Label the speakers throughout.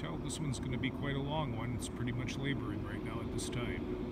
Speaker 1: tell this one's going to be quite a long one. It's pretty much laboring right now at this time.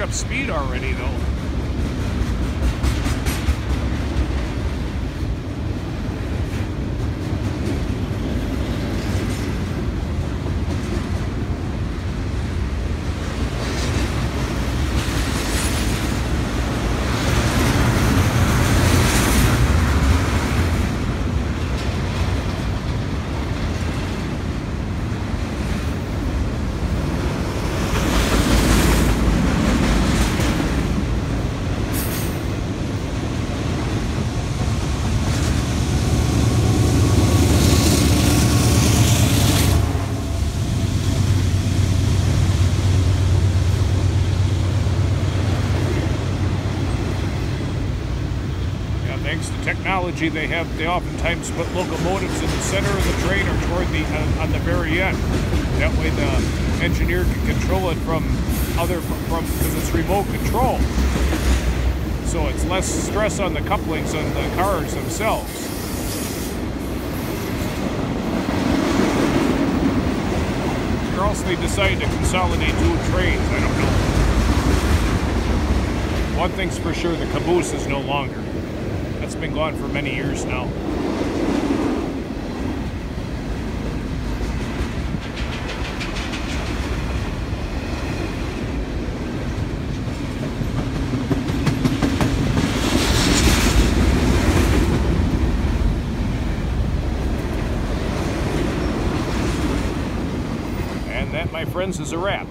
Speaker 1: Up speed already, though. Thanks to technology, they have they oftentimes put locomotives in the center of the train or toward the uh, on the very end. That way, the engineer can control it from other from because it's remote control. So it's less stress on the couplings on the cars themselves. Or else they decide to consolidate two trains. I don't know. One thing's for sure, the caboose is no longer. That's been gone for many years now. And that, my friends, is a wrap.